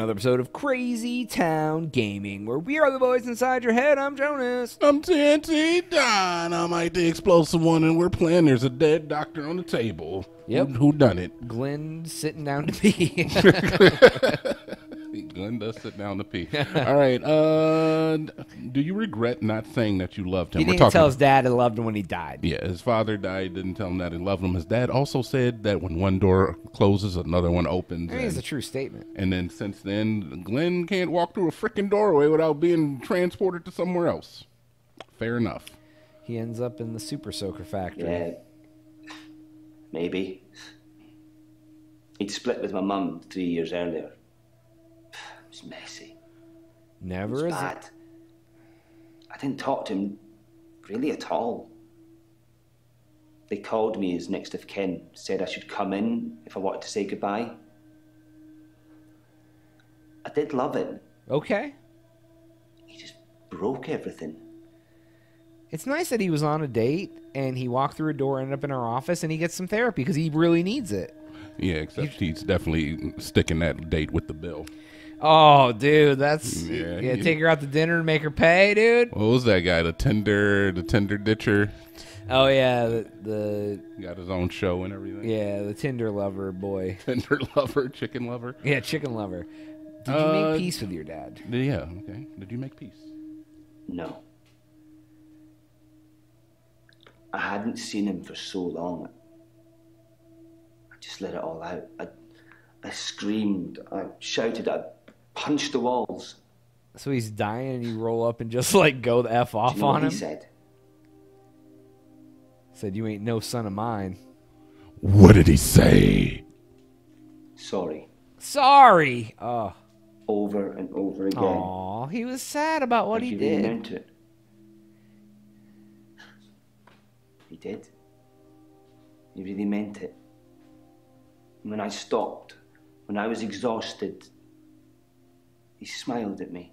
another episode of Crazy Town Gaming, where we are the boys inside your head. I'm Jonaas. I'm TNT Don. I'm like the explosive one, and we're playing. There's a dead doctor on the table. Yep. Who, who done it? Glenn sitting down to pee. Glenn does sit down to pee. All right. Uh, do you regret not saying that you loved him? he didn't tell his dad he loved him when he died. Yeah, his father died. Didn't tell him that he loved him. His dad also said that when one door closes, another one opens. I think it's a true statement. and then since then, Glenn can't walk through a freaking doorway without being transported to somewhere else. Fair enough. He ends up in the Super Soaker factory. Yeah. Maybe. He'd split with my mum three years earlier. It was messy. Never was is bad. it. I didn't talk to him really at all. They called me as next of kin, said I should come in if I wanted to say goodbye. I did love it. Okay. He just broke everything. It's nice that he was on a date and he walked through a door, ended up in our office, and he gets some therapy because he really needs it. Yeah, except he's definitely sticking that date with the bill. Oh, dude, that's Yeah, yeah. he- take her out to dinner and make her pay, dude. What was that guy? The tender, the tender ditcher. Oh yeah, the, the Got his own show and everything. yeah the Tinder lover boy. Tender lover, chicken lover. Yeah, chicken lover. Did you Uh, make peace with your dad? Yeah. Okay. Did you make peace? No. I hadn't seen him for so long. I just let it all out. I, I screamed, I shouted, I punched the walls. So he's dying, and you roll up and just like go the f Do off you know on what him. he said? Said you ain't no son of mine. What did he say? Sorry. Sorry. Oh, Over and over again. Aw, he was sad about what Like he really did. meant it. He did. He really meant it. And when I stopped, when I was exhausted, he smiled at me.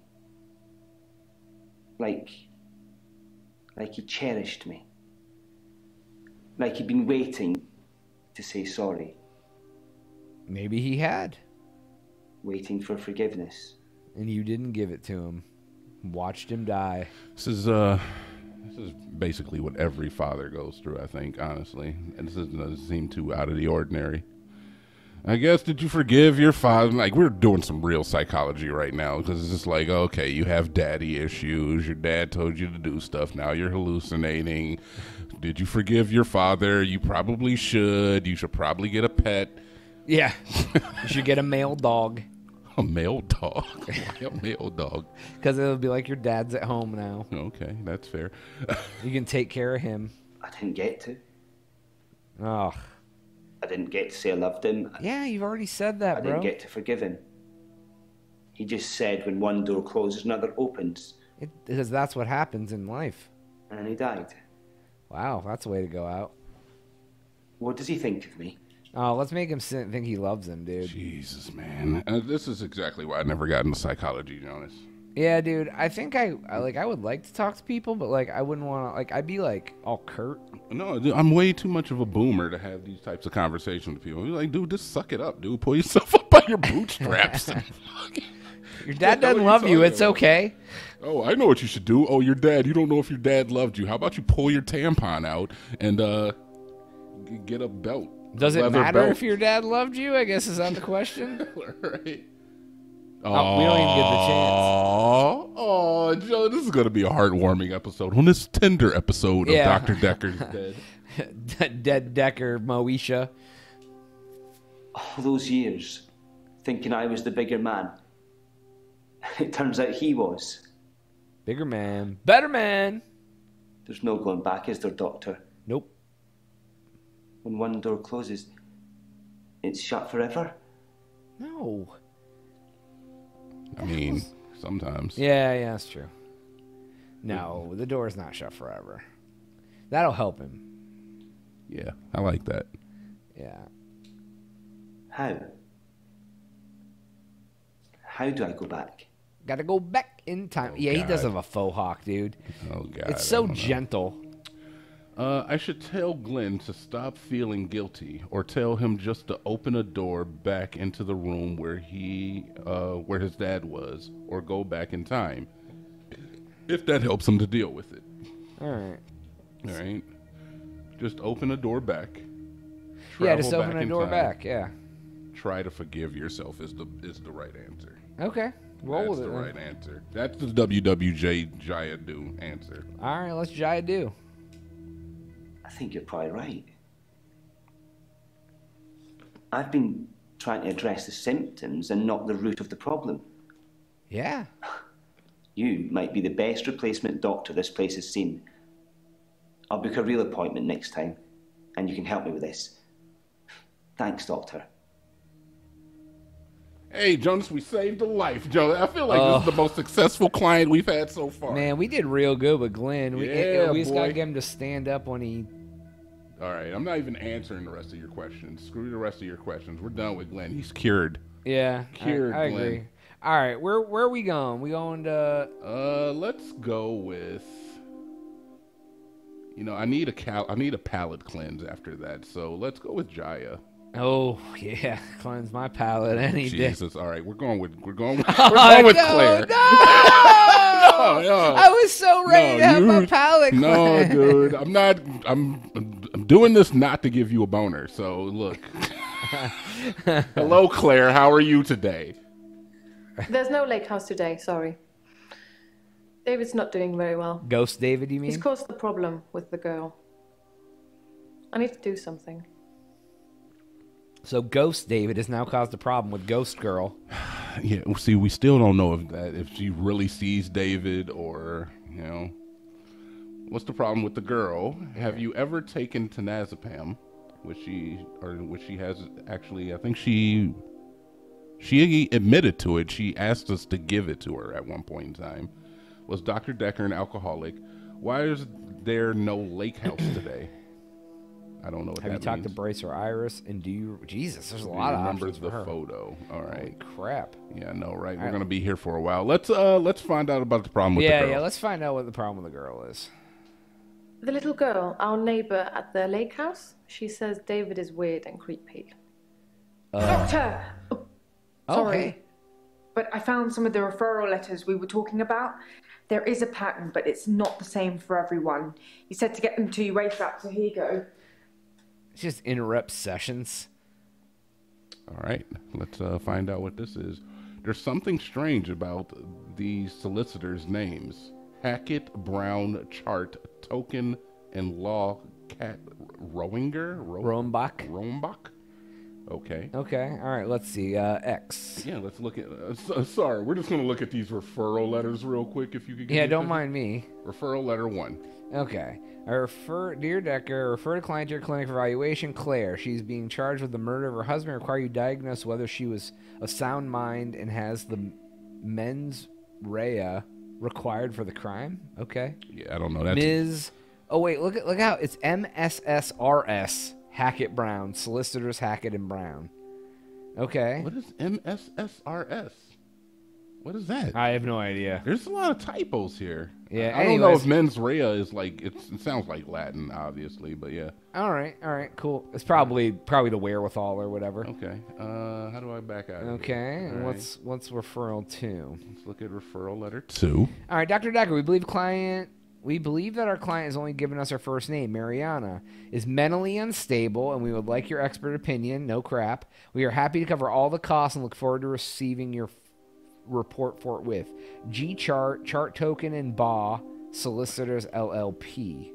Like, like he cherished me. Like he'd been waiting to say sorry, Maybe he had, waiting for forgiveness. and you didn't give it to him. Watched him die. This is uh, this is basically what every father goes through. I think, honestly, and this doesn't seem too out of the ordinary. I guess did you forgive your father? Like we're doing some real psychology right now because it's just like, okay, you have daddy issues. Your dad told you to do stuff. Now you're hallucinating. Did you forgive your father? You probably should. You should probably get a pet, Yeah, you should get a male dog a male dog, a male dog. because it'll be like your dad's at home now. Okay, that's fair. You can take care of him. I didn't get to. Oh, I didn't get to say I loved him. yeah, you've already said I that, bro. I didn't get to forgive him. He just said when one door closes, another opens, It, because that's what happens in life. and then he died. Wow, that's a way to go out. What does he think of me? Oh, let's make him think he loves him, dude. Jesus, man, uh, this is exactly why I never got into psychology, Jonaas. Yeah, dude. I think I, I like. I would like to talk to people, but like, I wouldn't want to. Like, I'd be like all curt. No, dude, I'm way too much of a boomer to have these types of conversations with people. You're like, dude, just suck it up, dude. Pull yourself up by your bootstraps. Your dad doesn't love you. It's about? okay. oh, I know what you should do. Oh, your dad. You don't know if your dad loved you. How about you pull your tampon out and uh, get a belt? Does it matter belt. if your dad loved you? I guess is that the question. right? Oh, we don't even get the chance. Oh, Joe, this is going to be a heartwarming episode. On this tender episode Yeah. of Dr. Dekker's Dead. Dead Decker, Moesha. All those years, thinking I was the bigger man. It turns out he was. Bigger man. Better man. There's no going back, is there, Doctor? Nope. When one door closes, it's shut forever. No. I mean, sometimes. Yeah, yeah, that's true. No, the door's not shut forever. That'll help him. Yeah, I like that. Yeah. How? How do I go back? Gotta go back in time. Oh, yeah, he does have a faux hawk, dude. Oh, God. It's so don't know. Uh, I should tell Glenn to stop feeling guilty, or tell him just to open a door back into the room where he, uh, where his dad was, or go back in time, if that helps him to deal with it. All right. All right, just open a door back. Yeah, just open a door time, back. Yeah. Try to forgive yourself is the is the right answer. Okay. Roll That's with the it. then. right answer. That's the WWJ Jaya do answer. All right, let's Jaya do. I think you're probably right. I've been trying to address the symptoms and not the root of the problem. Yeah. You might be the best replacement doctor this place has seen. I'll book a real appointment next time, and you can help me with this. Thanks, Doctor. Hey, Jonaas, we saved a life, Jonaas. I feel like this is the most successful client we've had so far. Man, we did real good with Glenn. We, Yeah, we just got to get him to stand up when he. All right, I'm not even answering the rest of your questions. Screw the rest of your questions. We're done with Glenn. He's cured. Yeah. I- Cured, I, Glenn. agree. All right, where where are we going? We going to? Uh, let's go with. You know, I need a cal- I need a palate cleanse after that. So let's go with Jaya. Oh yeah, cleanse my palate any day. Jesus. All right, we're going with we're going with, oh, we're going with no, Claire. No! No, no. I was so ready No, to have my palate No, cleansed. dude, I'm not. I'm, I'm doing this not to give you a boner. So look. Hello, Claire. How are you today? There's no lake house today, sorry. David's not doing very well. Ghost David, you mean? He's caused the problem with the girl. I need to do something. So Ghost David has now caused a problem with Ghost Girl. Yeah. See, we still don't know if that if she really sees David or you know. What's the problem with the girl? Have you ever taken temazepam, which she or which she has actually? I think she she admitted to it. She asked us to give it to her at one point in time. Was Dr. Dekker an alcoholic? Why is there no lake house today? I don't know what Have you that talked to means. Brace or Iris? And do you? Jesus, there's a lot you of remember options the for her. photo. All right. Holy crap. Yeah, no, right. We're right. gonna be here for a while. Let's uh let's find out about the problem with yeah, the girl. yeah. Yeah, let's find out what the problem with the girl is. The little girl, our neighbor at the lake house, she says David is weird and creepy. Doctor! Oh, Sorry. hey. But I found some of the referral letters we were talking about. There is a pattern, but it's not the same for everyone. You said to get them to you ASAP, so here you go. Just interrupt sessions. All right, let's uh, find out what this is. There's something strange about these solicitors' names: Hackett, Brown, Chart, Token, and Law Cat Rowinger. Ro- Rombach. Rombach. Okay. Okay. All right. Let's see. Uh, X. Yeah, let's look at. Uh, so, sorry, we're just gonna look at these referral letters real quick. If you could. Yeah. Don't mind me. Referral letter one. Okay. I refer, dear Dekker, refer to client to your clinic for evaluation. Claire, she's being charged with the murder of her husband. Require you diagnose whether she was of sound mind and has the mens rea required for the crime. Okay. Yeah, I don't know. That's Ms. Oh wait, look at look out. It's MSSRS Hackett Brown solicitors Hackett and Brown. Okay. what is MSSRS? What is that? I have no idea. There's a lot of typos here. Yeah, I, I don't know if mens rea is like it's, it sounds like Latin, obviously, but yeah. All right. All right. Cool. It's probably probably the wherewithal or whatever. Okay. Uh, how do I back out? Okay. here? And All what's what's referral to? right, let's look at referral letter two. All right, Dr. Dekker, we believe client we believe that our client has only given us her first name, Mariana, is mentally unstable and we would like your expert opinion, no crap. We are happy to cover all the costs and look forward to receiving your f- report forthwith. G chart, chart token and BA, solicitors LLP.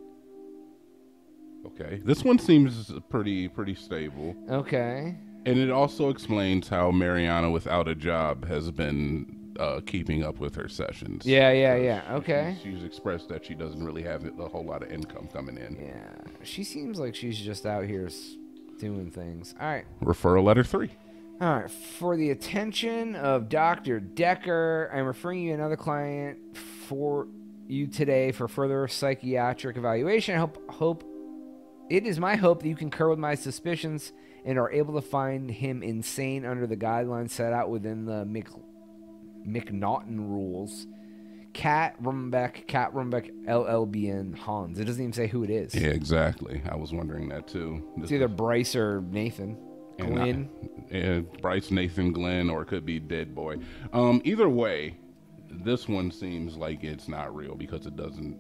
Okay. This one seems pretty pretty stable, Okay. and it also explains how Mariana, without a job, has been uh, keeping up with her sessions. Yeah, yeah, yeah. Okay. She's, she's expressed that she doesn't really have a whole lot of income coming in. Yeah. She seems like she's just out here doing things. All right. Referral letter three. All right, for the attention of Dr. Dekker, I'm referring you another client for you today for further psychiatric evaluation. I hope, hope it is my hope that you concur with my suspicions and are able to find him insane under the guidelines set out within the Mc, McNaughton rules. Kat Rumbeck, Kat Rumbeck, LLBN Hans. It doesn't even say who it is. Yeah, exactly. I was wondering that too. This It's either Bryce or Nathan. Glenn. I- yeah, Bryce Nathan Glenn, or it could be Dead Boy. Um, either way, this one seems like it's not real because it doesn't,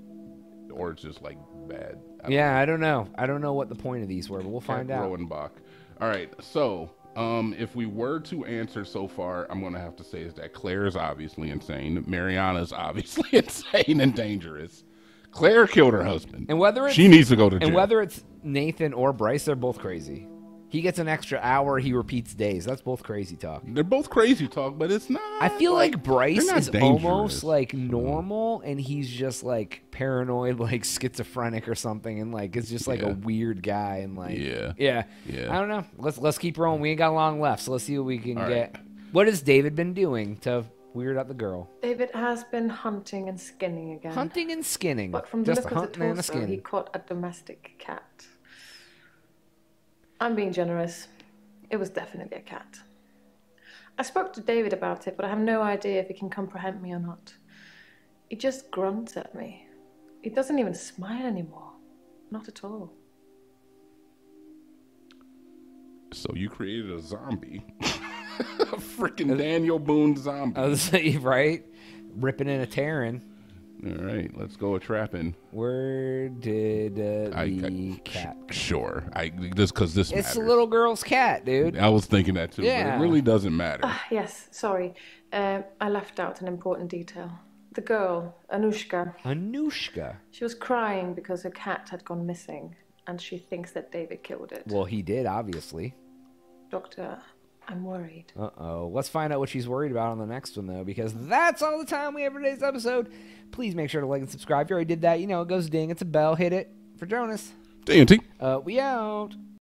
or it's just like bad. I yeah, I don't know. I don't know what the point of these were, but we'll find Kat out. Rowenbach. All right, so um, if we were to answer so far, I'm going to have to say is that Claire is obviously insane. Mariana's obviously insane and dangerous. Claire killed her husband. And whether it's she needs to go to jail. and whether it's Nathan or Bryce, they're both crazy. He gets an extra hour. He repeats days. That's both crazy talk. they're both crazy talk, but it's not. I feel like, Bryce is dangerous. almost like normal, and he's just like paranoid, like schizophrenic or something, and like it's just like Yeah. a weird guy, and like Yeah. yeah, Yeah. I don't know. Let's let's keep rolling. We ain't got long left, so let's see what we can All get. right. What has David been doing to weird out the girl? David has been hunting and skinning again. Hunting and skinning. But from the just look of hunting the and a torso, he caught a domestic cat. I'm being generous. It was definitely a cat. I spoke to David about it, but I have no idea if he can comprehend me or not. He just grunts at me. He doesn't even smile anymore. Not at all. So you created a zombie, a freaking Daniel Boone zombie. I was right, ripping and a tearing. All right, let's go a trapping. Where did uh, I, the I cat? sure. I just because this It's matters. the little girl's cat, dude. I was thinking that too, Yeah. but it really doesn't matter. Ah, yes, sorry. Uh, I left out an important detail. The girl, Anushka, Anushka. she was crying because her cat had gone missing, and she thinks that David killed it. Well, he did, obviously. Doctor, I'm worried. Uh oh. Let's find out what she's worried about on the next one, though, because that's all the time we have for today's episode. Please make sure to like and subscribe. If you already did that, you know, it goes ding. It's a bell. Hit it. For Jonaas. TNT. Uh, we out.